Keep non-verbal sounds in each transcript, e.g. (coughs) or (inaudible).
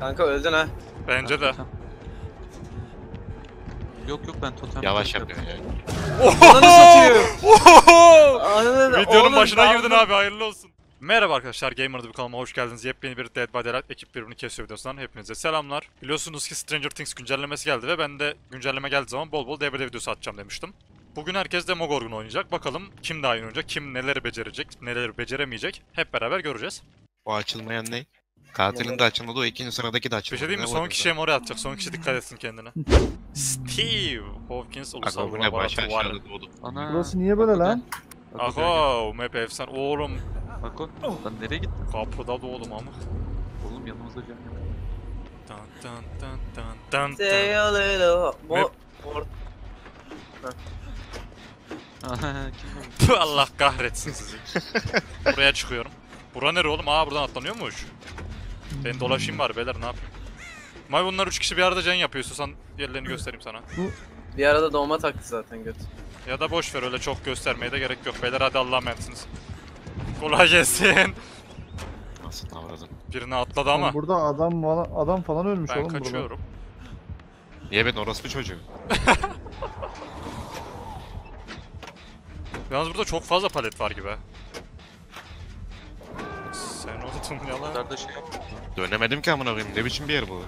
Kanka öldün ha. Bence de. Totem. Yok yok ben totem. Yavaş yapıyor ya. Ananı. Ananı- Videonun Oğlum, başına girdin abi hayırlı olsun. Merhaba arkadaşlar Gamer'da bir kanalıma hoş geldiniz. Yepyeni bir Dead by Daylight ekip birbirini kesiyor videosundan hepinize selamlar. Biliyorsunuz ki Stranger Things güncellemesi geldi ve ben de güncelleme geldiği zaman bol bol DVD videosu atacağım demiştim. Bugün herkes Demogorgon oynayacak. Bakalım kim daha iyi oynayacak, kim neleri becerecek, neleri beceremeyecek. Hep beraber göreceğiz. O açılmayan ne? Katilin de açılmadı o ikinci sıradaki de Bir açılmadı. şey diyeyim mi? Son kişiye mor atacak. Son kişi dikkat etsin kendine. (laughs) Steve Hawkins? Ulusal Aga bu ne başı Laboratuvarı. aşağıda doğdu. Ana. Burası niye böyle lan? Aho, map efsane. Oğlum Ako. Lan nereye gittin? kapıda doğdum ama. Oğlum yanımızda can yok. Dun dun dun dun dun dun. Say a little more. Allah kahretsin sizi. (laughs) Buraya çıkıyorum. Bura nere oğlum? Aa buradan atlanıyormuş. Ben dolaşayım bari beyler ne yapayım. May bunlar 3 kişi bir arada can yapıyor. İstiyorsan yerlerini göstereyim sana. Bir arada doğma taktı zaten göt. Ya da boş ver öyle çok göstermeye de gerek yok. Beyler hadi Allah'a emanetsiniz. Kolay gelsin. Nasıl davradın? Birini atladı ama. Burada adam adam falan ölmüş Ben oğlum kaçıyorum. Niye ben orospu çocuğu? Yalnız burada çok fazla palet var gibi. Sen oldun yalan. Yukarıda şey yap. Dönemedim ki amına koyayım. Ne biçim bir yer bu?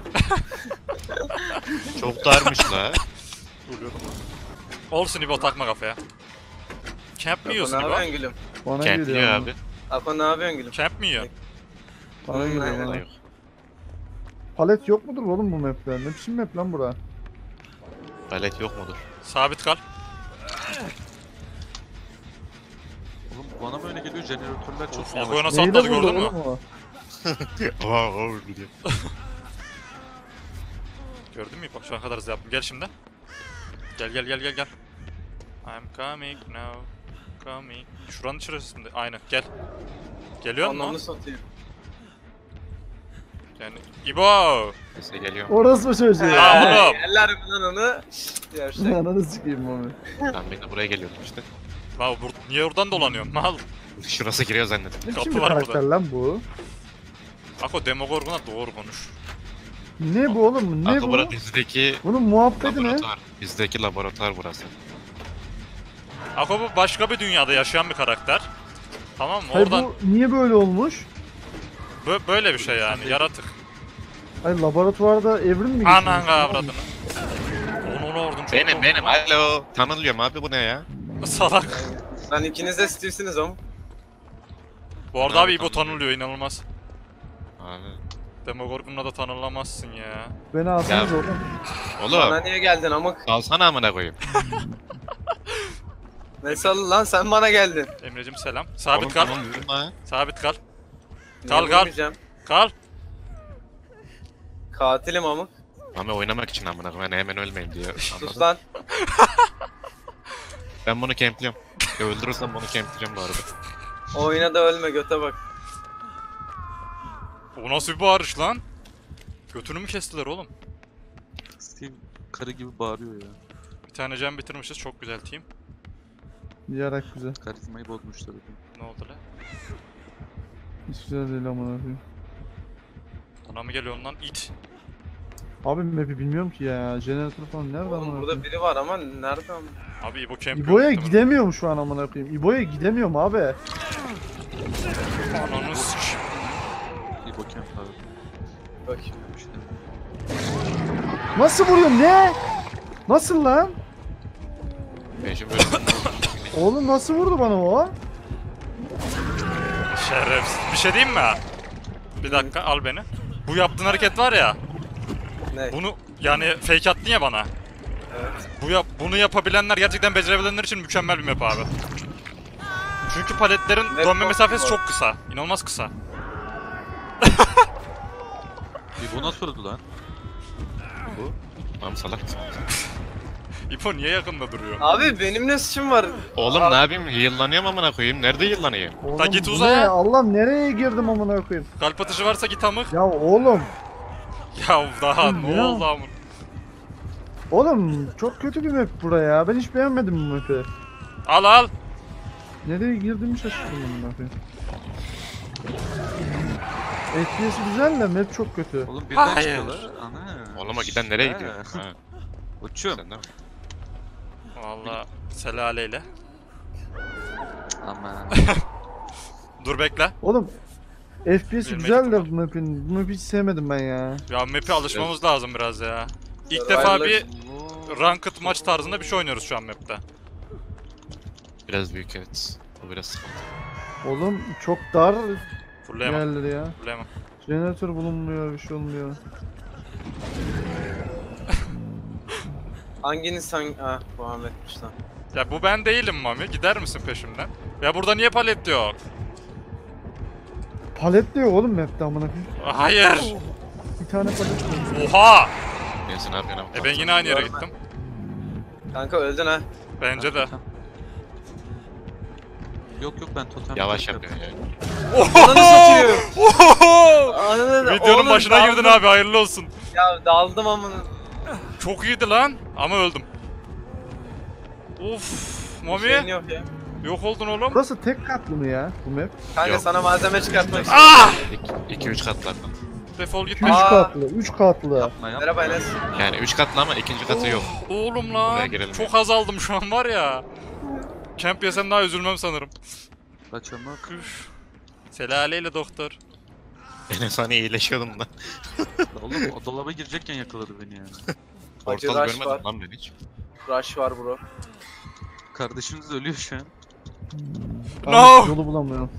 Çok darmış la. Olsun İbo takma kafaya. Camp mi yiyorsun ne İbo? yapıyorsun gülüm? Bana Kentliyor geliyor ama. abi. Ako ne yapıyorsun gülüm? Camp mi yiyorsun? Bana geliyor bana. Yok. Palet yok mudur oğlum bu map'te? Ne biçim map lan bura? Palet yok mudur? Sabit kal. Oğlum bana mı öyle geliyor? Jeneratörler çok Of, yavaş. Ako'ya nasıl atladı vurdu gördün mü? oğlum o? Vaa diye. Gördün mü? Bak şu an kadar hızlı yaptım. Gel şimdi. Gel gel gel gel gel. I'm coming now. Coming. Şuranın içerisinde. Aynen gel. Geliyor Ananı mu? satıyor. Yani İbo! Neyse geliyor. Orası mı çocuğu? Ya oğlum! Yerler lan onu? Gerçekten. Ananı sikeyim onu. Ben de buraya geliyordum işte. Lan bur niye oradan dolanıyorsun? Mal. Şurası giriyor zannettim. Ne Kapı biçim bir var karakter burada. lan bu? Ako Demogorgon'a doğru konuş. Ne bu oğlum? Ne Akı bu? bura bizdeki Bunun muhabbeti ne? laboratuvar. Bizdeki laboratuvar burası. Ako bu başka bir dünyada yaşayan bir karakter. Tamam mı? Hayır Oradan bu niye böyle olmuş? bö- böyle bir şey yani. Yaratık. Hayır laboratuvarda evrim mi Anan geçirmiş? avradını. Onu onu ordum çok Benim benim alo. Tanılıyorum abi bu ne ya? Salak. Lan ikiniz de Steve'siniz oğlum. Bu arada Abi, tanıdım. tanınıyor inanılmaz. Abi. Demogorgon'la da tanınamazsın ya. Beni alsanız Ya. oğlum. Bana Oğlum. niye geldin amık? Salsana amına koyayım. (laughs) Ne sal lan sen bana geldin. Emre'cim selam. Sabit Oğlum kal. tamam. Sabit kal. Kal, kal. Kal. Katilim amık. Ama oynamak için amına koyayım. Hemen ölmeyeyim diye. (laughs) Sus Anladın? lan. Ben bunu kempliyorum. Ya öldürürsem bunu kempleyeceğim bu arada. Oyuna da ölme göte bak. O nasıl bir bağırış lan? Götünü mü kestiler oğlum? Steve karı gibi bağırıyor ya. Bir tane can bitirmişiz. Çok güzel team. Yarak güzel. Karizmayı bozmuşlar dedim. Ne oldu lan? Hiç güzel değil amına koyayım. Bana mı geliyor lan? it? Abi map'i bilmiyorum ki ya. Jeneratör falan nerede amına Oğlum burada biri var ama nerede ama? Abi İbo camp İbo'ya gidemiyorum şu an amına koyayım. İbo'ya gidemiyorum abi. Ananı sik. İyi bakayım abi. Bakayım. İşte. Nasıl vuruyorum ne? Nasıl lan? Ben şimdi böyle Oğlum nasıl vurdu bana o? Şerefsiz. Bir şey diyeyim mi? Bir dakika al beni. Bu yaptığın hareket var ya. Ne? Bunu yani fake attın ya bana. Evet. Bu yap bunu yapabilenler gerçekten becerebilenler için mükemmel bir map abi. Çünkü paletlerin dönme mesafesi çok kısa. İnanılmaz kısa. İyi bu nasıl öldü lan? Tamam salak mısın? (laughs) İpo niye yakında duruyor? Abi benim ne suçum var? Oğlum ne yapayım? Heal'lanıyorum amına koyayım. Nerede heal'lanayım? Oğlum, git bu uza ne? ya. Allah'ım nereye girdim amına koyayım? Kalp atışı varsa git amık. Ya oğlum. Ya daha ne ya. oldu amık? Oğlum çok kötü bir map buraya. Ben hiç beğenmedim bu map'i. Al al. Nereye girdiğimi şaşırdım amına koyayım. FPS güzel de map çok kötü. Oğlum birden Hayır. çıkıyorlar. Ana. Oğlum giden nereye gidiyor? (laughs) Ha, Uçuyorum. mi? Valla selaleyle. Aman. (laughs) Dur bekle. Oğlum Bilmek güzel de bu map'in. Bu map'i hiç sevmedim ben ya. Ya map'e alışmamız lazım biraz ya. İlk defa bir ranked maç tarzında bir şey oynuyoruz şu an map'te. Biraz büyük evet. Bu biraz sıkıntı. Oğlum çok dar Fulleyemem. yerleri ya. Fulleyemem. Jeneratör bulunmuyor, bir şey olmuyor. Hanginiz (laughs) hangi... Ah Muhammed'miş lan. Ya bu ben değilim Mami. Gider misin peşimden? Ya burada niye palet yok? Palet diyor oğlum map'te amına koyayım. Hayır. Bir tane palet diyor. Oha. Neyse ne abi? E ben yine aynı yere gittim. Kanka öldün ha. Bence de. Yok yok ben totem. Yavaş yapıyorsun yani. Ananı. (laughs) Oho! Ananı Videonun Oğlum, başına daldım. girdin abi hayırlı olsun. Ya daldım amına. Çok iyiydi lan ama öldüm. Of Bir Mami şeyin yok ya. yok oldun oğlum. Burası tek katlı mı ya bu map? Kanka Yok. sana malzeme çıkartmak için. Ah! 2-3 katlardan. Defol git. 3 Aa. katlı, 3 katlı. Yapma yapma. Merhaba Enes. Yani 3 katlı ama ikinci katı yok. Oğlum Buraya lan girelim çok azaldım şu an var ya. Camp yesem daha üzülmem sanırım. Kaçamak. Üf. Selaleyle doktor. Enes hani iyileşiyordum da. Oğlum o dolaba girecekken yakaladı beni yani. (laughs) Acı Ortalığı rush var. görmedim lan ben hiç. Rush var bro. Kardeşimiz ölüyor şu an. No! Yolu bulamıyorum.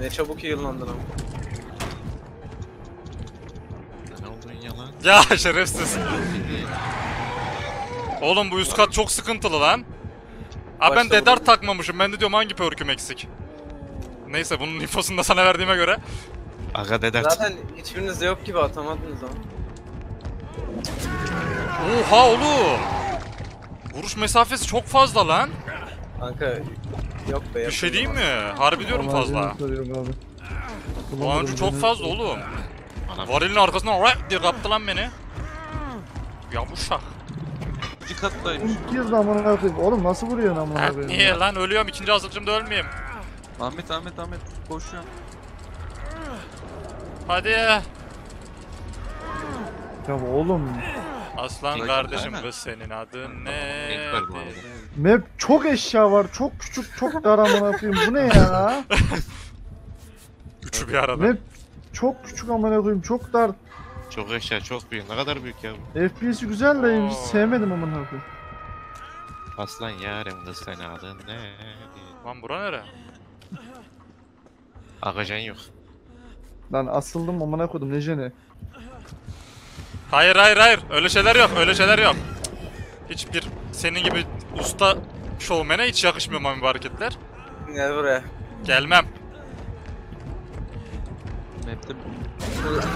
Ne çabuk yıllandın ama. Ne oldu yalan? Ya şerefsiz. (laughs) Oğlum bu üst kat çok sıkıntılı lan. Aa ben Başta dedar takmamışım. Ben de diyorum hangi perk'üm eksik. Neyse bunun infosunu da sana verdiğime göre. Aga dedert. Zaten hiçbirinizde yok gibi atamadınız ama. Oha oğlum. Vuruş mesafesi çok fazla lan. Kanka yok be. Bir şey diyeyim mi? Harbi diyorum fazla. Bu oyuncu çok fazla oğlum. Varilin arkasından rap diye kaptı lan beni. Yavuşak. İki kattaymış. İlk kez de amına koyayım. Oğlum nasıl vuruyorsun amına koyayım? niye lan ölüyorum ikinci hazırcımda ölmeyeyim. Ahmet Ahmet Ahmet koşuyorum. Hadi. Ya oğlum Aslan Tek- kardeşim Aynen. kız senin adın ne? Map çok eşya var. Çok küçük, çok dar amına koyayım. Bu ne ya? (laughs) Üçü bir arada. map çok küçük amına koyayım. Çok dar. Çok eşya çok büyük. Ne kadar büyük ya bu. FPS'i güzel de hiç sevmedim amına koyayım. Aslan yarim kız senin adın ne? diye. Lan bura nere? Agacan yok. Lan asıldım amına koydum ne jene. Hayır hayır hayır öyle şeyler yok öyle şeyler yok. Hiçbir senin gibi usta şovmene hiç yakışmıyor mami bu hareketler. Gel buraya. Gelmem. Map'te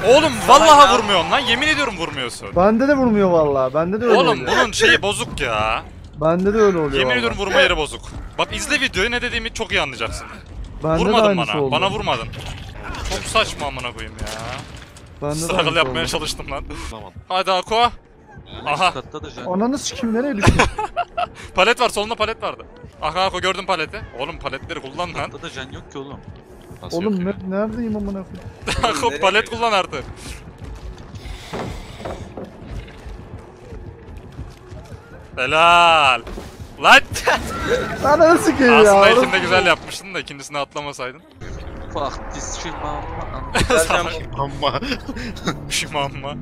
Oğlum vallahi vurmuyorsun lan yemin ediyorum vurmuyorsun. Bende de vurmuyor vallahi. Bende de öyle Oğlum oluyor. bunun şeyi bozuk ya. Bende de öyle oluyor Yemin vallahi. ediyorum vurma yeri bozuk. Bak izle videoyu ne dediğimi çok iyi anlayacaksın. Bende de Vurmadın aynısı bana. oldu. Bana vurmadın. Çok saçma amına koyayım ya. Bende de Struggle yapmaya oldu. çalıştım lan. Tamam. Hadi. Aha katta da jen. Ananı sikim nereye düştün? (laughs) palet var solunda palet vardı. Aha Ako gördün paleti. Oğlum paletleri kullan lan. Katta da jen yok ki oğlum. Nasıl Oğlum yok map neredeyim amına koyayım? (laughs) Nereye palet kullan artık. Helal. Lan! (laughs) Ananı sikeyim ya. Aslında ilkinde güzel yapmıştın da ikincisini atlamasaydın. Fuck this. Ama Şimamma.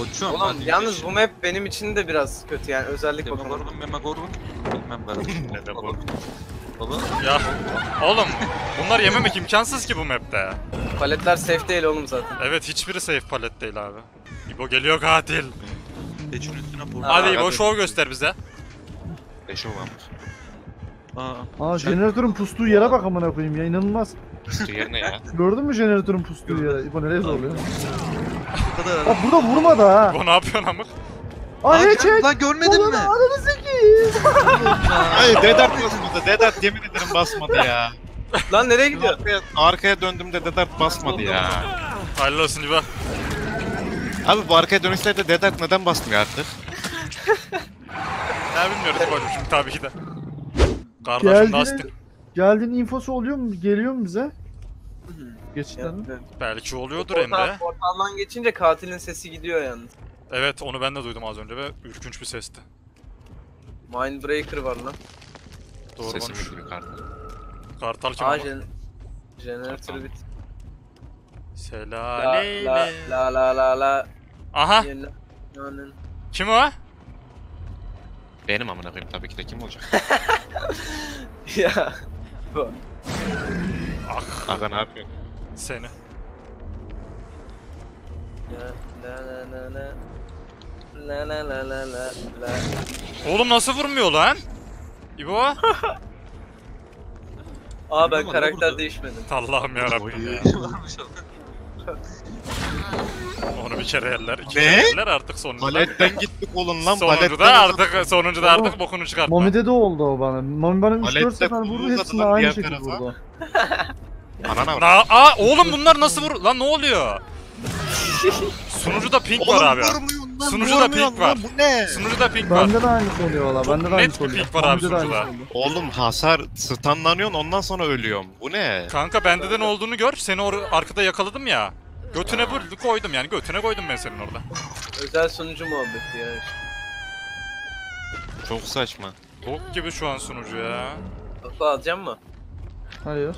Uçuyorum Oğlum hadi. yalnız bu map benim için de biraz kötü yani özellik bakımından. Demagorgon Memagorgon. Bilmem ben. ne de bu. Baba. Ya oğlum bunlar yememek imkansız ki bu map'te. Paletler safe değil oğlum zaten. Evet hiçbiri safe palet değil abi. İbo geliyor katil. Peçin üstüne vurdu. Hadi İbo şov göster bize. Eşo varmış. Aa. Aa jeneratörün pustuğu yere bak amına koyayım ya inanılmaz. Üstü yerine ya. (laughs) Gördün mü jeneratörün pustuğu yere? İbo nereye zorluyor? Bu kadar. Aa burada vurmadı ha. İbo ne yapıyorsun amık? Aa Lan gör-? Lan görmedin mi? ananı sikeyim. (laughs) Hayır Dedart basmadı. Dedart yemin ederim basmadı ya. Lan nereye gidiyor? Arkaya, arkaya döndüğümde Dedart basmadı ya. Hayırlı olsun İbo. Abi bu arkaya dönüşlerde Dedart neden basmıyor artık? Ne bilmiyoruz şimdi tabii ki de. Kardeşim Geldi. Dustin. Geldiğin infosu oluyor mu? Geliyor mu bize? Geçitten. Belki oluyordur portal, Emre. portaldan geçince katilin sesi gidiyor yalnız. Evet onu ben de duydum az önce ve ürkünç bir sesti. Mindbreaker var lan. Doğru Sesim konuş. gibi kartı. Kartal kim Aa ama? jen Jeneratörü bit. La la Selalele. la la la la. Aha Yeni- Yanın- kim o? Benim amına koyayım tabii ki de kim olacak? (laughs) ya. Bu. Ah Aga ne yapıyorsun? seni. La la la la. La la la la la la. Oğlum nasıl vurmuyor lan? İbo? (laughs) Aa ben ne karakter vurdu? değişmedim. Allah'ım yarabbim ya. Varmış ama. Onu bir kere yerler, iki Ne? kere yerler artık sonuncu. da- Paletten gittik oğlum lan Sonuncu paletten. da artık, sonuncu da artık bokunu çıkartma. Mami'de de oldu o bana. Mami bana 3-4 Palette sefer vurdu kulu hepsinde uzadılar aynı diğer şekilde tarafa. vurdu. Anana bak. Na aa oğlum bunlar nasıl vur... Lan ne oluyor? Sunucuda pink var abi. vurmuyorsun lan, Sunucuda vurmuyorsun pink var. Bu ne? Sunucuda pink var. Bende de aynısı oluyor valla. Bende de net aynısı bir oluyor. pik var abi Mami'de de aynısı sunucuda. Oğlum hasar stunlanıyorsun ondan sonra ölüyorum. Bu ne? Kanka bende de ne olduğunu gör. Seni or arkada yakaladım ya. Götüne böldü koydum yani götüne koydum ben senin orada. Özel sunucu muhabbeti ya. Çok saçma. Bok gibi şu an sunucu ya. Aklı alacağım mı? Hayır.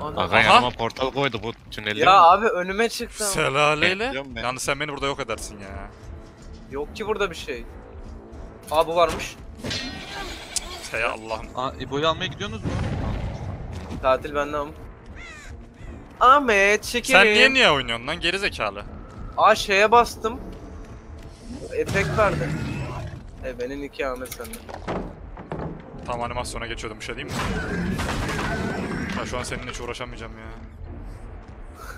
Aga Aha. yanıma portal koydu bu tünelde. Ya abi önüme çıktı. ama. Selaleyle. Bekliyorum ben. Yalnız sen beni burada yok edersin ya. Yok ki burada bir şey. Aa bu varmış. Hey Allah'ım. Aa, İbo'yu almaya gidiyorsunuz mu? Tatil benden ama. Ahmet şekerim. Sen niye niye oynuyorsun lan geri zekalı? Aa şeye bastım. Efekt verdi. E benim iki Ahmet sende. Tam animasyona geçiyordum bir şey diyeyim mi? Ha şu an seninle hiç uğraşamayacağım ya.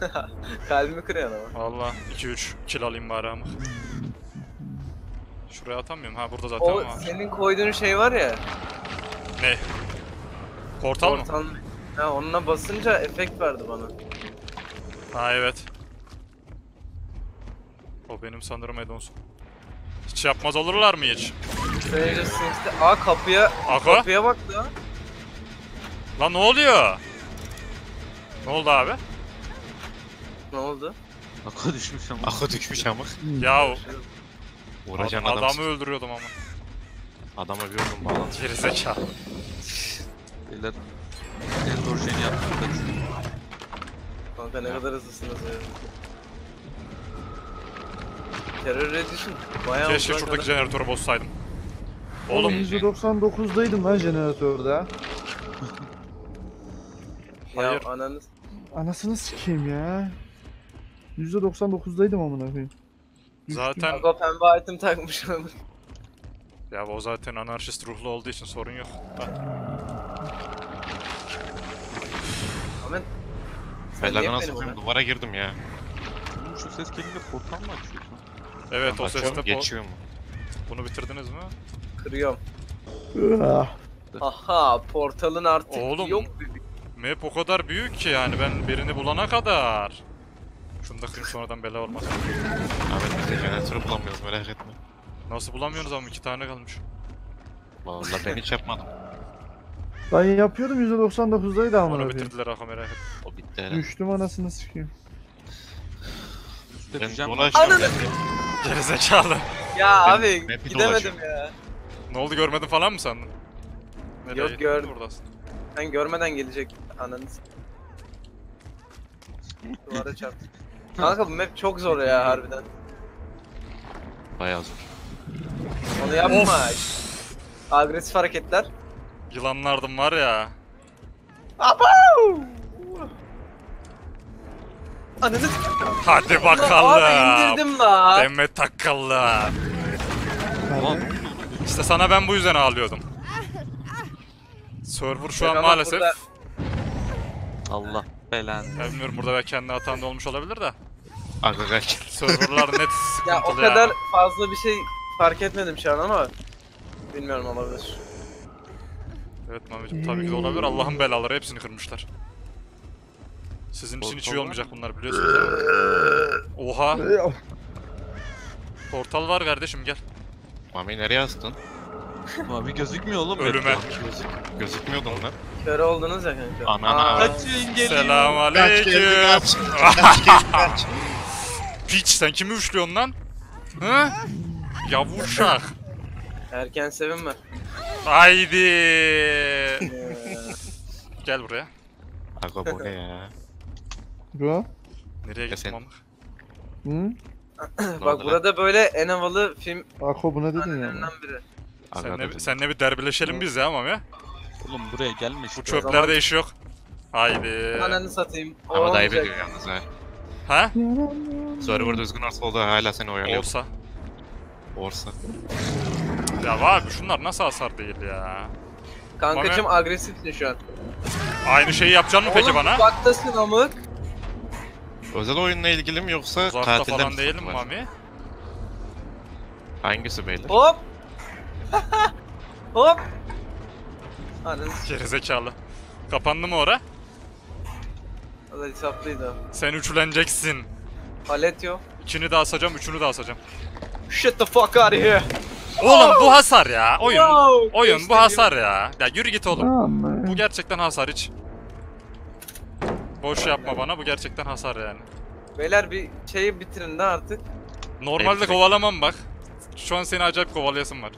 (laughs) Kalbimi kırıyor ama. Valla 2-3 kill alayım bari ama. Şuraya atamıyorum. Ha burada zaten O ama. senin koyduğun şey var ya. Ne? Portal mı? Portal. Ha onunla basınca efekt verdi bana. Ha evet. O benim sanırım Edons. Hiç yapmaz olurlar mı hiç? Stranger Things'te aa kapıya Ako? kapıya bak da. Lan ne oluyor? Ne oldu abi? Ne oldu? Ako düşmüş ama. Ako düşmüş ama. Ya Uğraşan adam, adam. adamı öldürüyordum ama. Adama bir yorum bağlantı. Geri zekalı. Beyler en zor şeyini yaptım da. Kanka ne kadar hızlısınız ya. Terror Edition bayağı Keşke uzak şuradaki adam. jeneratörü bozsaydım. Oğlum Oğlum %99'daydım lan jeneratörde. Ya Hayır. ananı Anasını sikeyim ya. %99'daydım amına koyayım. zaten Kanka pembe item takmış ya o zaten anarşist ruhlu olduğu için sorun yok. Ahmet. sen niye nasıl benim koyayım duvara girdim ya. Oğlum şu ses gelince portal mı açıyorsun? Evet o Açıyorum, seste po- geçiyor mu? bunu bitirdiniz mi? Kırıyorum. Ah. Aha portalın artık Oğlum. yok. Map o kadar büyük ki yani ben birini bulana kadar. Şunu da kırayım sonradan bela olmaz. Ahmet biz de jeneratörü bulamıyoruz merak etme. Nasıl bulamıyorsunuz ama iki tane kalmış. Vallahi ben hiç yapmadım. Ben yapıyordum %99'daydı amına Onu bitirdiler ha merak etme. O bitti herhalde. Düştüm anasını sikeyim. Ben açıyorum. Ananı- Geri zekalı. Ya Ben abi map'i gidemedim dolaşıyorum. ya. Ne oldu görmedin falan mı sandın? Nereye Yok, gittin? gördüm. Buradasın. Ben görmeden gelecek ananı s- Duvara çarptı. Kanka bu map çok zor ya harbiden. Bayağı zor. Onu yapma. Of. Agresif hareketler. Yılanlardım var ya. Ananı s- Hadi Abi bakalım. indirdim la. Demet takallı. Ulan İşte sana ben bu yüzden ağlıyordum. Server şu an maalesef... burada- Allah belanı. Ya bilmiyorum burada belki kendi hatanda olmuş olabilir de. Aga kaç. Serverlar net sıkıntılı (laughs) Ya o kadar fazla bir şey fark etmedim şu an ama bilmiyorum olabilir. Evet Mami'cim tabii ki de olabilir. Allah'ın belaları hepsini kırmışlar. Sizin için hiç iyi Portal var olmayacak bunlar biliyorsunuz. Oha. (laughs) Portal var kardeşim gel. Mami nereye astın? Mavi gözükmüyor oğlum. Ölüme. Gözük, gözükmüyordu lan. Kör oldunuz ya kanka. Anana. Aa, Kaçın geliyor. Selam Kaç geldi aleyküm. kaç. (laughs) Kaç geldi kaç. Piç sen kimi uçluyorsun lan? Hı? Yavuşak. Erken sevinme. Haydi. (laughs) Gel buraya. Aga bu ne ya? Bro. Nereye Ya gittim sen- ama? Hı? Bak burada böyle en havalı film Ako bu ne dedin ya? sahnelerinden biri. Senle, dedim. senle bir derbileşelim biz ya Mami. Oğlum buraya gelme işte. Bu çöplerde iş yok. Haydi. Ananı satayım. O Ama dayı olmayacak. biliyor yalnız ha. Ha? Server düzgün olsa o da hala seni oyalıyor. Olsa. Orsa. Ya abi şunlar nasıl hasar değil ya? Kankacım agresifsin şu an. Aynı şeyi yapacaksın mı peki Oğlum, bana? Uzaktasın amık. Özel oyunla ilgili mi yoksa Uzakta katilde falan mi değilim? Mami. Hangisi beyler? Hop. (laughs) Hop. Ananı s***. Gerizekalı. Kapandı mı ora? O da hesaplıydı. Sen üçleneceksin. Palet yok. İkini de asacağım, üçünü de asacağım. Shut the fuck out of here. Oğlum bu hasar ya. Oyun. Wow. Oyun bu hasar ya. Ya yürü git oğlum. Tamam. Bu gerçekten hasar hiç. Boş yapma bana bu gerçekten hasar yani. Beyler bir şeyi bitirin de artık. Normalde kovalamam bak. Şu an seni acayip kovalayasım var.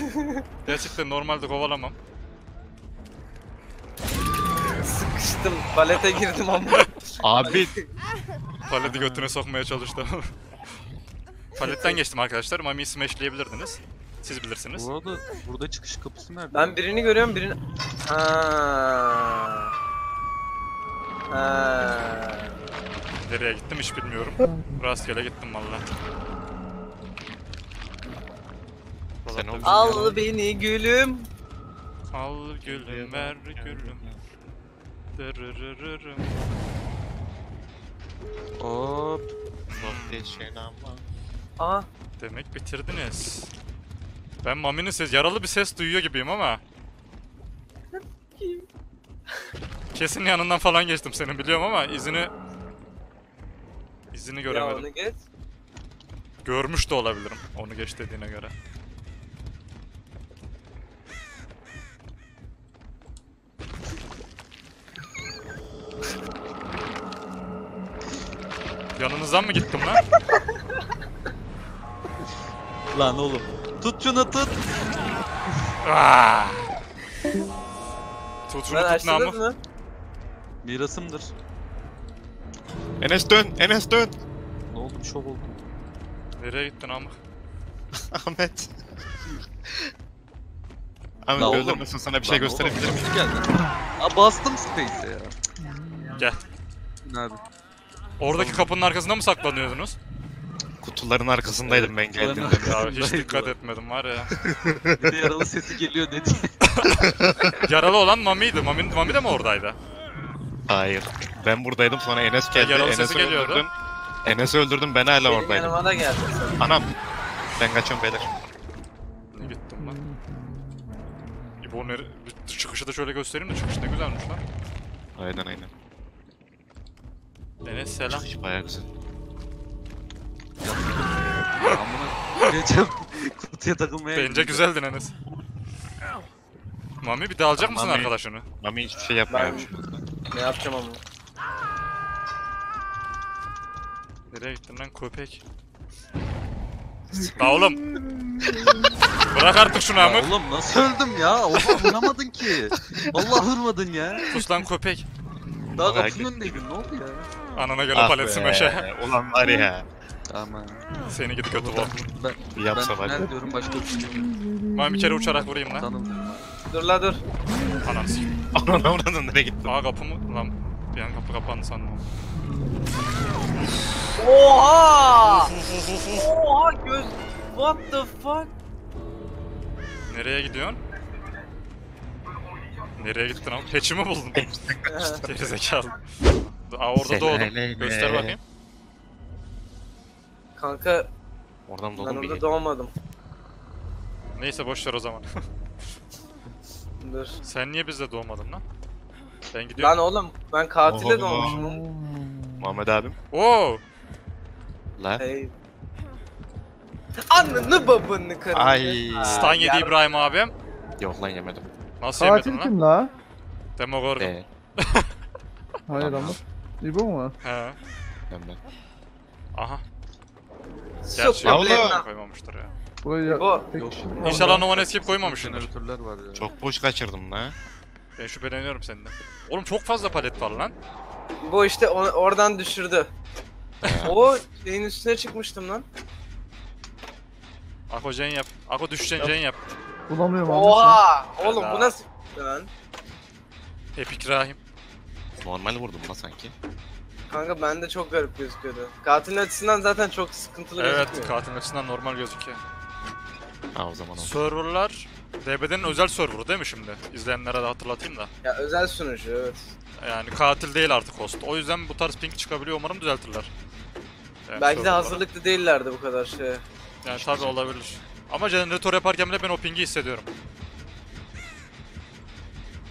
(laughs) Gerçekten normalde kovalamam. Sıkıştım. Palete girdim ama. Abi (laughs) Paleti götüne sokmaya çalıştım. (laughs) Paletten geçtim arkadaşlar. Mami'yi smashleyebilirdiniz. Siz bilirsiniz. Bu arada burada çıkış kapısı nerede? Ben birini görüyorum birini... Ha. Ha. Nereye gittim hiç bilmiyorum. Rastgele gittim valla. Sen Al beni gülüm. Al gülüm ver gülüm. Dırırırırım. Hop. Muhteşem ama. Aa. Demek bitirdiniz. Ben Mami'nin ses, yaralı bir ses duyuyor gibiyim ama. Kesin yanından falan geçtim senin biliyorum ama izini... izini Ya göremedim. onu geç. Görmüş de olabilirim onu geç dediğine göre. Yanınızdan mı gittim lan? Lan oğlum. Tut şunu tut. Ah! Tut şunu tut namı. mı? Mirasımdır. Enes dön, Enes dön. Ne oldu bir şok oldu. Nereye gittin amık? (laughs) Ahmet. Ahmet La oğlum. öldürmesin sana bir şey Lan gösterebilir oğlum, miyim? geldin. Aa bastım space'e ya. Gel. Nerede? Oradaki kapının arkasında mı saklanıyordunuz? Kutuların arkasındaydım ben geldiğimde. Ya hiç dikkat etmedim var ya. Bir de yaralı sesi geliyor dedi. (laughs) Yaralı olan Mami'ydi. Mami, Mami de mi oradaydı? Hayır. Ben buradaydım sonra Enes geldi. yaralı Enes'i sesi geliyordu. öldürdüm. Enes'i öldürdüm ben hala Benim oradaydım. yanıma da geldi. Anam. Ben kaçıyorum beyler. Ne gittim lan? İbo nere... Bir çıkışı da şöyle göstereyim de çıkış ne güzelmiş lan. Aynen aynen. Enes selam. Çıkış bayağı güzel. Amına gireceğim. (laughs) Kutuya takılmaya Bence güzeldin Enes. Mami bir daha alacak mısın Mami. arkadaşını? Mami hiçbir şey yapmıyor. Ben- Ne yapacağım ama? Nereye gittin lan köpek? La oğlum! (laughs) Bırak artık şunu Ya amık. oğlum nasıl öldüm ya? Oha vuramadın ki. (laughs) Vallahi vurmadın ya. Kus lan köpek. Daha Merak kapının önündeydin ne oldu ya? Anana göre Ah palet be, smaşe. Ulan var ya. Aman. Seni gidi kötü bol. Ben, Bir yapsa ben ne diyorum başka bir şey demiyorum. Mami bir kere uçarak vurayım lan. Dur la dur. Ananı sikeyim. Anam avradın nereye gittin? Aa kapı mı? Lan bir an kapı kapandı sandım. Oha! Oha göz. What the fuck? Nereye gidiyorsun? Nereye gittin abi? Hatch'i mi buldun? (laughs) Gerizekalı. Aa orada doğdum. Göster bakayım. Kanka Oradan ben dolu orada doğmadım. Neyse boş ver o zaman. (laughs) Dur. Sen niye bizde doğmadın lan? Ben gidiyorum. Lan oğlum ben katile doğmuşum. Muhammed abim. Oo! La. Hey. Ananı babanı karını. Ay. Stan yedi yar- İbrahim abim. Yok lan yemedim. Nasıl yemedin Katil lan? kim la? Demogorgon. Be. (laughs) Hayır ama. (laughs) İbo mu? He. Ben ben. Aha. Gerçi Ya yok. koymamıştır ya. Burayı İbo. tek Yok. kişi. İnşallah No One Escape koymamışsındır. Jeneratörler var ya. Çok boş kaçırdım la. Ben şüpheleniyorum senden. Oğlum çok fazla palet var lan. Bu işte onu- oradan düşürdü. o şeyin üstüne çıkmıştım lan. Ako Jen yap. Ako düşeceksin Jen yap. Bulamıyorum abi. Oha! Oğlum bu nasıl lan? Epic Rahim. Normal vurdum la sanki. Kanka bende çok garip gözüküyordu. Katilin açısından zaten çok sıkıntılı Evet gözükmüyor. katil açısından normal gözüküyor. Ha o zaman oldu. Serverlar DBD'nin özel serverı değil mi şimdi? İzleyenlere de hatırlatayım da. Ya özel sunucu evet. Yani katil değil artık host. O yüzden bu tarz ping çıkabiliyor umarım düzeltirler. Yani Belki de serverlara. hazırlıklı değillerdi bu kadar şey. Yani tabi olabilir. Ama jeneratör yaparken bile ben o pingi hissediyorum.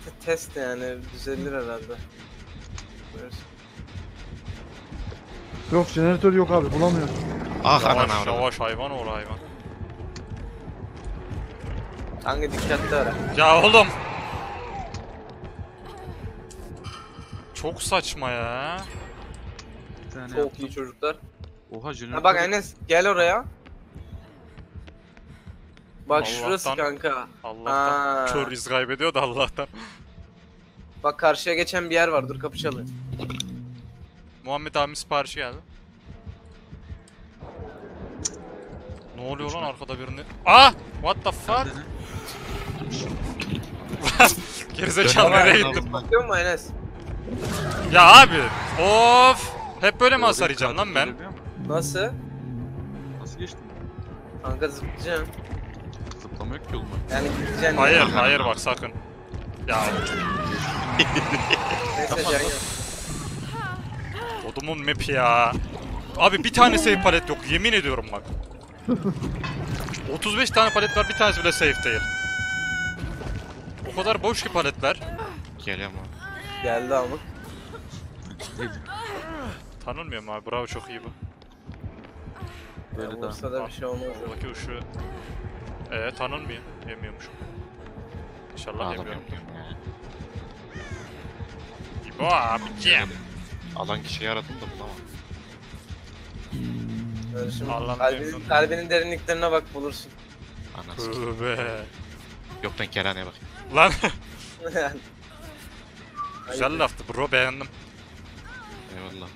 Te- Test yani düzelir herhalde. Yok jeneratör yok abi bulamıyorum. Ah Yavaş anan avradım. yavaş hayvan oğlu hayvan. Kanka dikkatli ara. Ya oğlum. Çok saçma ya. Bir tane Çok yaptım. iyi çocuklar. Oha jeneratör. Ha bak Enes gel oraya. Bak Allah'tan- şurası kanka. Allah'tan Ha. kör iz kaybediyor da Allah'tan. Bak karşıya geçen bir yer var. Dur kapı çalıyor. Muhammed abim siparişi geldi. Ne oluyor lan arkada birini? Ah! What the fuck? (laughs) Gerizekalı nereye gittim? Bakıyor musun Enes? Ya abi! Of! Hep böyle mi hasar yiyeceğim lan ben? Mu? Nasıl? Nasıl geçtin? Kanka zıplayacaksın. Zıplama yok ki yoluma. Yani gideceksin. Hayır, hayır bak sakın. Ya Neyse can yok. Odumun map ya. Abi bir tane save palet yok yemin ediyorum bak. 35 tane palet var bir tanesi bile safe değil. O kadar boş ki paletler. Geliyorum abi. Geldi amık. Tanınmıyor mu abi? Bravo çok iyi bu. Böyle daha. Da bir şey olmaz. Buradaki ışığı. Ee tanınmıyor. Yemiyormuşum. İnşallah yemiyorum. İbo abicim. Alan kişiyi aradım da bulamadım. Böyle şimdi Allah'ım kalbinin, memnun. kalbinin derinliklerine bak bulursun. Anası. Tövbe. Yok lan kerhaneye bak. Lan Yani. (laughs) güzel laftı bro beğendim. Eyvallah.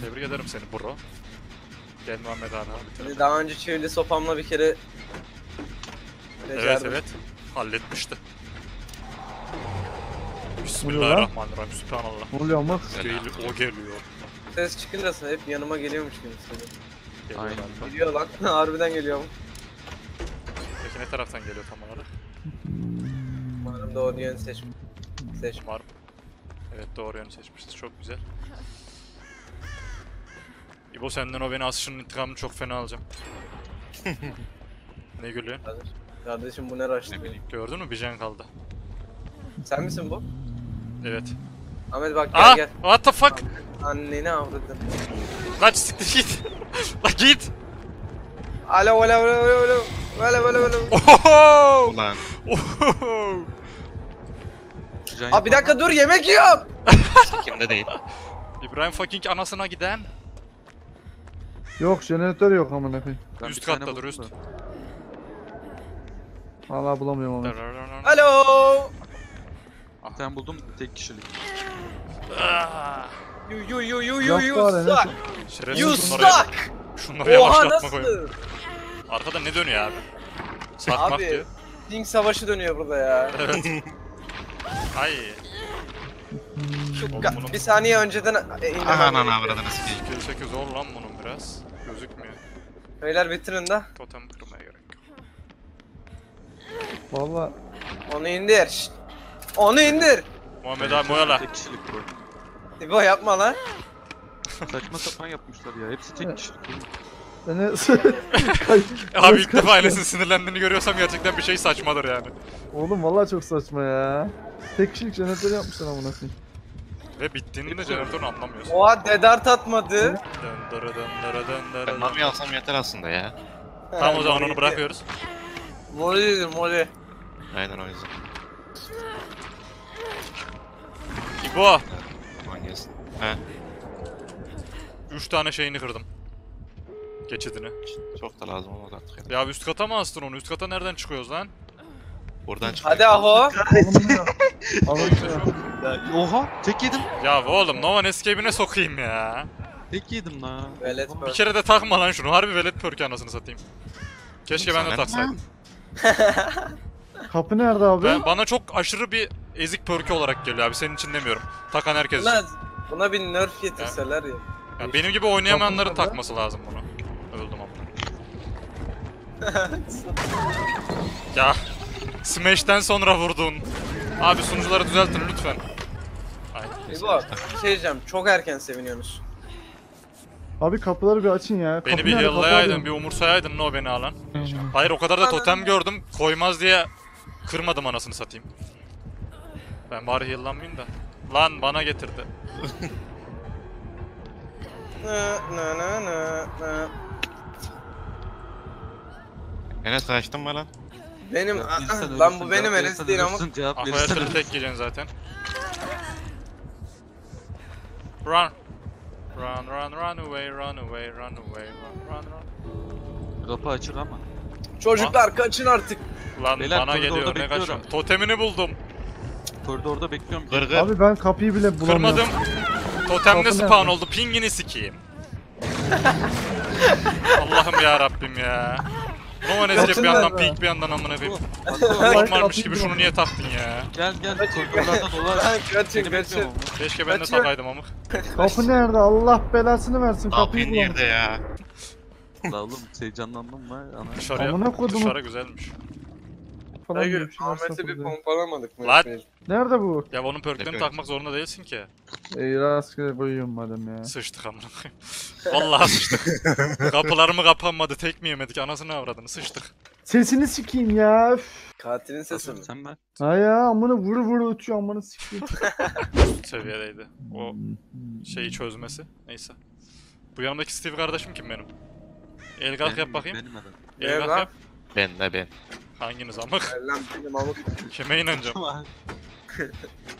Tebrik ederim seni bro. Gel Muhammed abi. Hani daha önce çivili sopamla bir kere Evet becerdim. evet. Halletmişti. Bismillahirrahmanirrahim. Sübhanallah. Ne oluyor ama? Değil, o geliyor. Ses çıkınca hep yanıma geliyormuş gibi hissediyorum. Geliyor Aynen. Geliyor lan. (laughs) Harbiden geliyor mu? Peki ne taraftan geliyor tam olarak? Umarım doğru yönü seç. Seç. Umarım. Evet doğru yönü seçmişiz. Çok güzel. (laughs) İbo senden o beni asışının intikamını çok fena alacağım. (laughs) ne gülüyorsun? Kardeş- Kardeşim bu ne bileyim. Gördün mü? Bir can kaldı. Sen misin bu? Evet. Ahmet bak gel Ah! gel. What the fuck? Anneni avradın. Lan siktir git. (laughs) Lan git. Alo alo alo alo alo. Alo alo alo. Oho! Ulan. Oho! Abi bir dakika dur yemek yiyorum. Kimde değil. İbrahim fucking anasına giden. Yok jeneratör yok amına koyayım. Ben Üst tane kattadır, buldum üst. da. Hala bulamıyorum ama. Alo. Tane buldum tek kişilik. You you you you you you hala, suck. Şerefsiz You şunları, suck. şunları Oha yavaşlatma koyun. nasıl? Arkada ne dönüyor abi? Satmak Abi diyor. Ding savaşı dönüyor burada ya. Evet. Ay. Şu ga- bir saniye önceden e, indirmem Aha anan gerekiyor. avradını sikeyim. 208 zor lan bunun biraz. Gözükmüyor. Beyler bitirin de. Totem kırmaya gerek yok. Valla Onu indir. Şşt. Onu indir. Muhammed abi moyala. Tek kişilik bu. İbo yapma lan. Saçma sapan yapmışlar ya. Hepsi tek kişilik. beni... (laughs) (laughs) Abi ilk defa ailesinin sinirlendiğini görüyorsam gerçekten bir şey saçmadır yani. Oğlum valla çok saçma ya. Tek kişilik jeneratör yapmışlar amına koyayım. Ve bittiğinde de jeneratörünü anlamıyorsun. Oha dedart atmadı. Döndürü döndürü döndürü Ben döndürü. Mami alsam yeter aslında ya. Tamam o zaman onu bırakıyoruz. Moli'dir Moli. Aynen o yüzden. Aman gelsin. He. 3 tane şeyini kırdım. Geçidini. Çok da lazım olmaz artık. Yani. Ya üst kata mı astın onu? Üst kata nereden çıkıyoruz lan? Buradan çıkıyor. Hadi aho. (laughs) Oha tek yedim. Ya oğlum Novan Escape'ine sokayım ya. Tek yedim la. Velet Oha. Bir kere de takma lan şunu. Harbi velet perkü anasını satayım. Keşke ben de taksaydım. Kapı nerede abi? Ben, bana çok aşırı bir ezik perkü olarak geliyor abi. Senin için demiyorum. Takan herkes için. Buna, buna bir nerf getirseler ya. Ya benim gibi oynayamayanların takması lazım bunu. Öldüm ama. (laughs) ya Smash'ten sonra vurdun. Abi sunucuları düzeltin lütfen. Bir şey diyeceğim. Çok erken seviniyorsunuz. Abi kapıları bir açın ya. Beni Kapı bir yıllayaydın, bir umursayaydın ne o beni alan. Hayır o kadar da totem gördüm. Koymaz diye kırmadım anasını satayım. Ben bari yıllanmayayım da. Lan bana getirdi. Nı, nı, nı, nı, nı. Enes kaçtın mı lan? Benim Cevap verirsen lan ölürsün, bu benim cevap Enes verirsen değil ama ölürsün, Cevap verirsen ölürsün. tek geliyorsun zaten. Run. Run run run away run away run away run run run. Kapı açık ama. çocuklar kaçın artık. Lan Beyler, bana koridorda geliyor ne bekliyorum. kaçıyorum. Totemini buldum. Koridorda bekliyorum. Gır gır. Abi ben kapıyı bile bulamıyorum. Kırmadım. Totemde Kapı spawn oldu. Pingini sikeyim. Allah'ım ya Rabbim ya. One escape bir yandan pink bir yandan amına koyayım. Ay, Normalmiş gibi şunu niye taktın ya? Gel gel Kaçın, koridorlarda dolaş. Lan kaçın kaçın. Keşke ben de takaydım amık. Kapı nerede? Allah belasını versin. Kapıyı bulamıyorum. nerede ya? La oğlum heyecanlandım mı? Ana. Dışarıya. Amına kodumu. Dışarı güzelmiş. Falan Hayır diyor, şuna Ahmet'i bir pompalamadık mı? Lan! Nerede bu? Ya onun perklerini takmak zorunda değilsin ki. Ey rastgele boyuyorum madem ya. Sıçtık amına koyayım. Vallahi sıçtık. Kapılarımı kapanmadı. Tek mi yemedik? Anasını avradını sıçtık. Sesini sikeyim ya. Üf. Katilin sesi mi? Sen ben. Ha ya amına vur vur uçuyor amına sikeyim. Üst seviyedeydi. O şeyi çözmesi. Neyse. Bu yanımdaki Steve kardeşim kim benim? El kalk yap bakayım. Benim adam. El kalk yap. Ben de ben. Hanginiz amık? Lan benim amık. Kime inanacağım?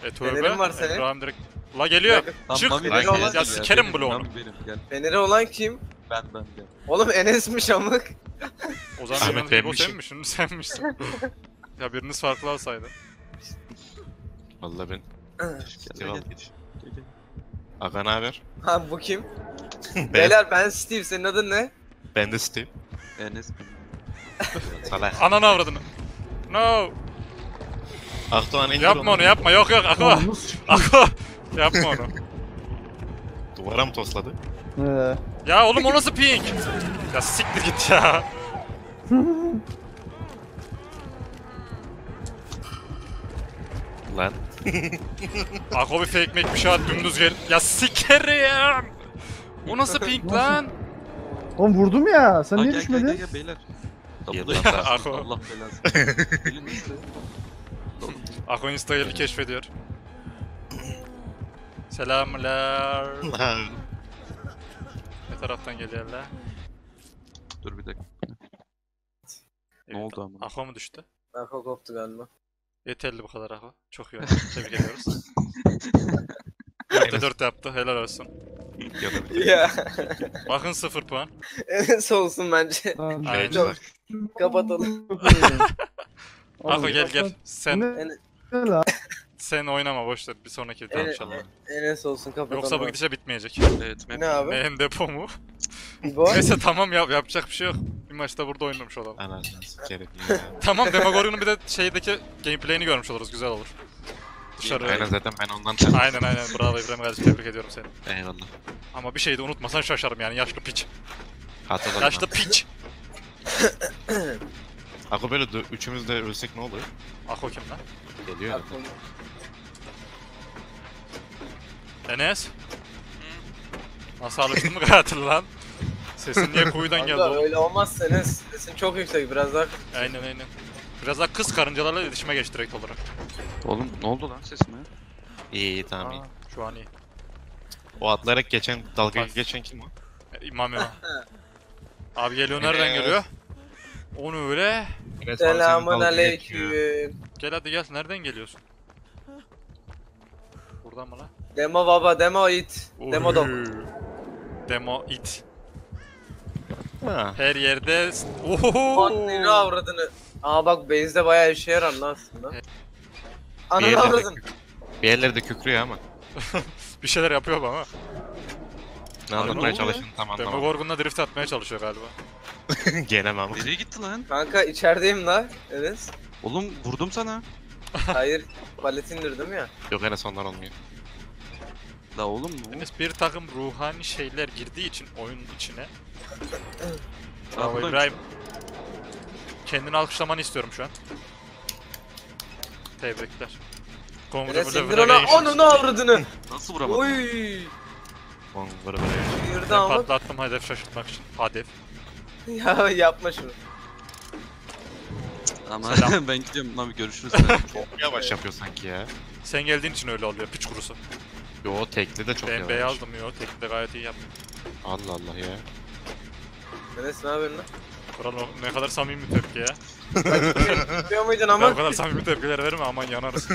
E tövbe. Var senin. İbrahim direkt. La geliyor. Tam Çık. Mami Lan benim gel. Ya sikerim benim, bloğunu. Mami Benim gel. Feneri olan kim? Ben ben gel. Oğlum Enes'miş amık. O zaman Ahmet Ahmet bu benmişim. senmişsin. Senmişsin. ya biriniz farklı alsaydı. Vallahi ben. Gel Steve gel. al geç. gel, gel. Aga ne haber? Ha bu kim? (laughs) Ben. Beyler ben Steve senin adın ne? Ben de Steve. Enes benim. Salak. Ananı avradını. No. Akdoğan indir Yapma onu yapma. Yok yok. Sikeyim. Ako. (laughs) Yapma onu. Duvara mı tosladı? Ee, Ya oğlum o nasıl pink? Ya siktir git ya. (laughs) Lan. Ako bir fake make bir şey at dümdüz gel. Ya sikerim. O nasıl pink Nasıl? lan? Oğlum vurdum ya. Sen Ha, niye gel, gel, gel, düşmedin? gel beyler. (laughs) Daha. Ako. Allah belasını. Elin. Ako Insta'yı keşfediyor. Selamlar. Ne taraftan geliyorlar? Dur bir dakika. Ne oldu ama? Ako mu düştü? Arka koptu galiba. Yeterli bu kadar Ako. Çok iyi oynadı. (laughs) Tebrik ediyoruz. (laughs) 4'te 4 yaptı. Helal olsun. Ya da bir (laughs) Ya. Bakın 0 puan. Enes olsun bence. Aynen. Çok- Kapatalım. (laughs) Ako gel gel. Sen Ne, ne lan? sen oynama boş ver. Bir sonraki Evet. inşallah. Enes olsun kapatalım. Yoksa bu gidişe bitmeyecek. Evet. Ne abi? Neyin depo mu? İbo? Neyse tamam yap yapacak bir şey yok. Bir maçta burada oynamış olalım. Anasını sikerim ya. tamam Demogorgon'un bir de şeydeki gameplay'ini görmüş oluruz. Güzel olur. Dışarı. Aynen zaten ben ondan tanıdım. Aynen aynen. Bravo İbrahim kardeşim. Tebrik ediyorum seni. Eyvallah. Ama bir şeyi de unutmasan şaşarım yani. Yaşlı piç. Hatırladım. Yaşlı piç. (coughs) Ako böyle dö- üçümüz de ölsek ne olur? Ako kim lan? Geliyor. Enes? Nasıl alıştın mı (laughs) katil lan? Sesin niye kuyudan geldi Kanka oğlum? öyle olmaz Enes. Sesin çok yüksek biraz daha. Aynen aynen. Biraz daha kız karıncalarla iletişime geç direkt olarak. Oğlum ne oldu lan sesime? İyi iyi tamam iyi. Şu an iyi. O atlayarak geçen dalga Bak. geçen kim o? E, İmam İmam. (laughs) Abi geliyor nereden Evet. geliyor? Onu öyle. Abi senin Selamun dalga geçiyor. aleyküm. Gel hadi gel. Nereden geliyorsun? Buradan mı lan? Demo baba demo it. Demo dog. Oy. Demo it. Ha. Her yerde... Oho. Ananı avradını. Aa bak base'de bayağı işe yarar lan aslında. Bir Ananı yerlerde, avradın. bir yerlerde kükrüyor ama. (laughs) Bir şeyler yapıyor ama. Ne anlatmaya oluyor? çalışın tam Demo anlamadım. Gorgon'la drift atmaya çalışıyor galiba. (laughs) Gelemem. Nereye gitti lan? Kanka içerideyim la Enes. Oğlum vurdum sana. (laughs) Hayır palet indirdim ya. Yok Enes onlar olmuyor. La oğlum bu. Enes bir takım ruhani şeyler girdiği için oyunun içine. Bravo. İbrahim. Kendini alkışlamanı istiyorum şu an. Tebrikler. Enes indir ona onun avradını. Nasıl vuramadım? Oy. Vır. Yırdı Ben ama. patlattım hedef şaşırtmak için. Hedef. (laughs) Ya yapma şunu. Ama Selam. (laughs) ben gidiyorum abi görüşürüz. (laughs) Çok yavaş yapıyor sanki ya. Sen geldiğin için öyle oluyor piç kurusu. Yo tekli de çok ben yavaş. beyazdım yo tek de gayet iyi yaptım. Allah Allah ya. Enes ne yapıyorsun lan? Kral o- ne kadar samimi bir tepki ya. Yapıyor muydun Ya ama? o kadar samimi tepkiler verme aman yanarız.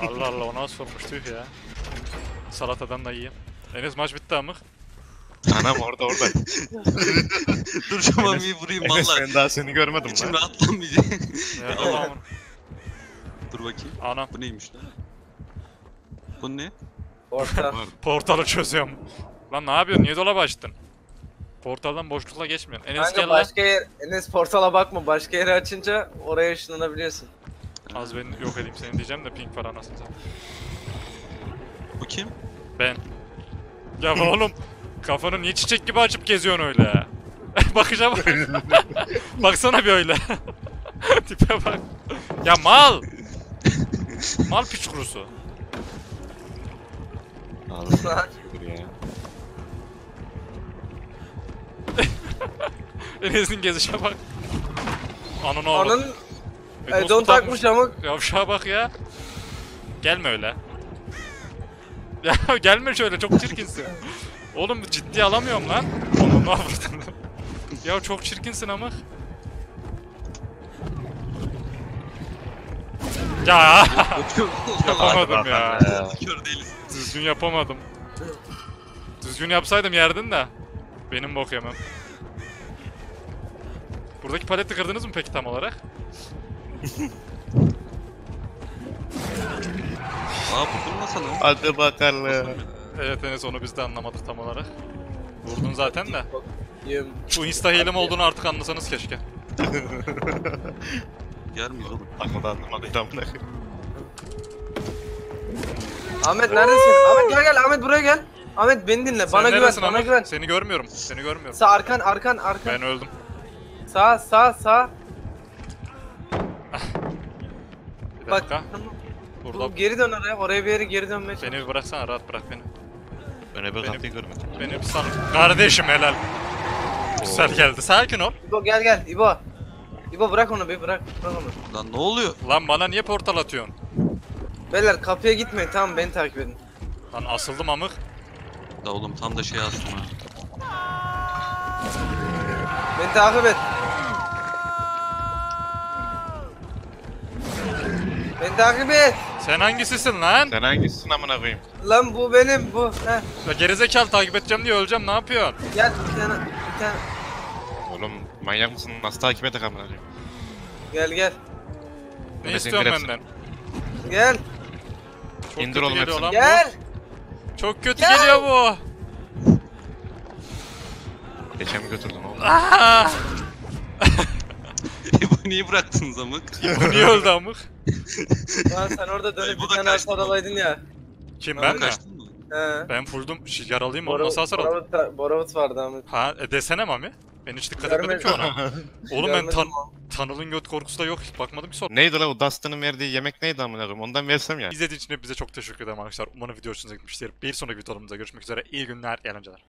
Allah Allah ona sormuş tüh ya. Salatadan da yiyeyim. Enes maç bitti amık. Anam orada orada. Dur şu mamiyi vurayım Enes valla. ben daha seni görmedim İçim lan. rahatlamayacak. Nerede lan? Dur bakayım. Anam Bu neymiş lan? Bu ne? Orta. portalı çözüyorum. Lan ne yapıyorsun? Niye dolabı açtın? Portaldan boşlukla geçmiyorsun. Enes Kanka gel lan. başka yer, Enes portala bakma. Başka yere açınca oraya ışınlanabiliyorsun. Az ben yok edeyim seni diyeceğim de pink var anasını satayım. Bu kim? Ben. Ya oğlum kafanı niye çiçek gibi açıp geziyorsun öyle? (laughs) Bakışa bak. (laughs) Baksana bir öyle. (laughs) Tipe bak. Ya mal. mal piç kurusu. Dur ya. (laughs) Enes'in gezişe bak. Ananı. Onun E, Edon takmış ama Yavşağa bak ya. Gelme öyle. (laughs) Ya gelme şöyle çok çirkinsin. Oğlum ciddi alamıyorum lan. Onu ne yapırdın? ya çok çirkinsin ama. Ya (laughs) yapamadım ya. Düzgün yapamadım. Düzgün yapsaydım yerdin de. Benim bok yemem. Buradaki paleti kırdınız mı peki tam olarak? Aa vurdum lan sana. Hadi bakalım. Evet Enes onu biz de anlamadık tam olarak. Vurdun zaten de. Bu insta hilim olduğunu artık anlasanız keşke. (laughs) Yer miyiz oğlum? Aklı da anlamadı tam. Ahmet neredesin? Ahmet gel gel Ahmet buraya gel. Ahmet beni dinle. Sen bana güven. Bana ama? güven. Seni görmüyorum. Seni görmüyorum. Sağ arkan arkan arkan. Ben öldüm. Sağ sağ sağ. Bir Bak. dakika. Burada Bu geri dön oraya. Oraya bir yere geri dönmeye çalış. beni bir bıraksana rahat bırak beni. Öne bir kapıyı görmedim. Beni bir sal. Kardeşim helal. Güzel geldi. Sakin ol. İbo gel gel İbo. İbo bırak onu bir bırak. Bırak onu. Lan ne oluyor? Lan bana niye portal atıyorsun? Beyler kapıya gitmeyin tamam beni takip edin. Lan asıldım amık. La oğlum tam da şey astım ha. Beni takip et. Beni takip et. Sen hangisisin lan? Sen hangisisin amına koyayım? Lan bu benim bu. Heh. Ya gerizekalı takip edeceğim diye öleceğim ne yapıyorsun? Gel bir tane bir tane. Oğlum manyak mısın? Nasıl takip edek amına koyayım? Gel gel. Ne istiyorsun benden? Gel. Çok İndir oğlum hepsini. Gel. Çok kötü Gel. geliyor bu. Geçen mi götürdün oğlum? (laughs) Aa! Bu niye bıraktınız amık? Bu niye öldü amık? Lan sen orada dönüp bir tane kaçtı. hasar alaydın ya. Kim Ben mi? Mı? He. Ben fulldum. Şi- Yaralıyım Bora- nasıl hasar aldım? Boravut, Boravut vardı Ahmet. Ha e, desene Mami. Ben hiç dikkat etmedim ki ona. (laughs) Oğlum ben tan. Tanıl'ın göt korkusu da yok. Hiç bakmadım ki sonra. Neydi la o Dustin'ın verdiği yemek neydi amına koyayım? Ondan versem ya. İzlediğiniz için hepinize çok teşekkür ederim arkadaşlar. Umarım video hoşunuza gitmiştir. Bir sonraki videolarımızda görüşmek üzere. İyi günler, eğlenceler.